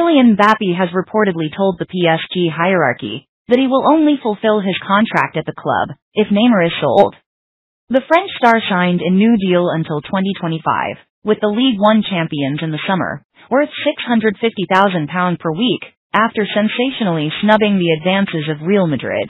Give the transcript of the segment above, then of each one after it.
Kylian Mbappe has reportedly told the PSG hierarchy that he will only fulfill his contract at the club if Neymar is sold. The French star signed a new deal until 2025 with the League One champions in the summer, worth £650,000 per week, after sensationally snubbing the advances of Real Madrid.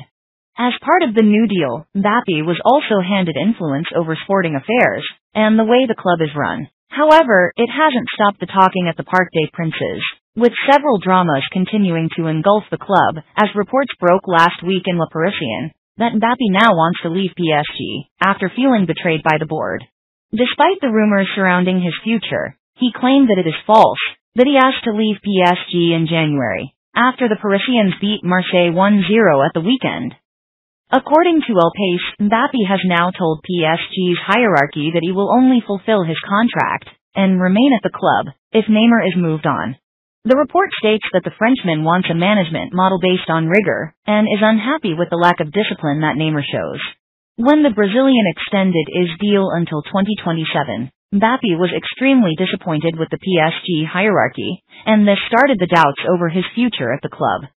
As part of the New Deal, Mbappe was also handed influence over sporting affairs and the way the club is run. However, it hasn't stopped the talking at the Parc des Princes, with several dramas continuing to engulf the club, as reports broke last week in Le Parisien that Mbappe now wants to leave PSG after feeling betrayed by the board. Despite the rumors surrounding his future, he claimed that it is false, that he asked to leave PSG in January, after the Parisians beat Marseille 1-0 at the weekend. According to El País, Mbappe has now told PSG's hierarchy that he will only fulfill his contract and remain at the club if Neymar is moved on. The report states that the Frenchman wants a management model based on rigor and is unhappy with the lack of discipline that Neymar shows. When the Brazilian extended his deal until 2027, Mbappe was extremely disappointed with the PSG hierarchy, and this started the doubts over his future at the club.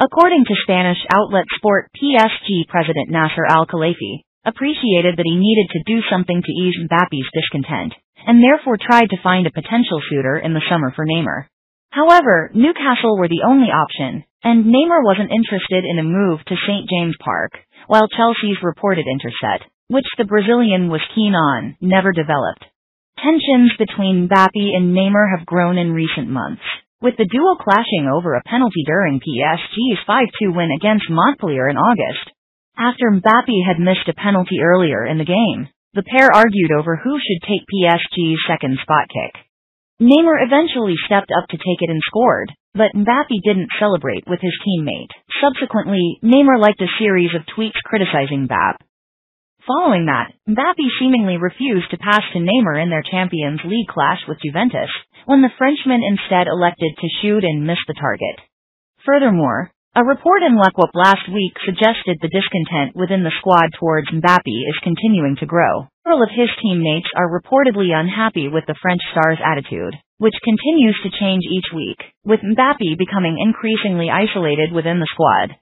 According to Spanish outlet Sport, PSG president Nasser Al-Khelaifi appreciated that he needed to do something to ease Mbappe's discontent, and therefore tried to find a potential suitor in the summer for Neymar. However, Newcastle were the only option, and Neymar wasn't interested in a move to St. James Park, while Chelsea's reported intercept, which the Brazilian was keen on, never developed. Tensions between Mbappe and Neymar have grown in recent months, with the duo clashing over a penalty during PSG's 5-2 win against Montpellier in August. After Mbappe had missed a penalty earlier in the game, the pair argued over who should take PSG's second spot kick. Neymar eventually stepped up to take it and scored, but Mbappe didn't celebrate with his teammate. Subsequently, Neymar liked a series of tweets criticizing Mbappe. Following that, Mbappe seemingly refused to pass to Neymar in their Champions League clash with Juventus, when the Frenchman instead elected to shoot and miss the target. Furthermore, a report in L'Equipe last week suggested the discontent within the squad towards Mbappe is continuing to grow. Several of his teammates are reportedly unhappy with the French star's attitude, which continues to change each week, with Mbappe becoming increasingly isolated within the squad.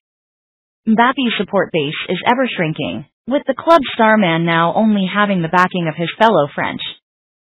Mbappe's support base is ever shrinking, with the club star man now only having the backing of his fellow French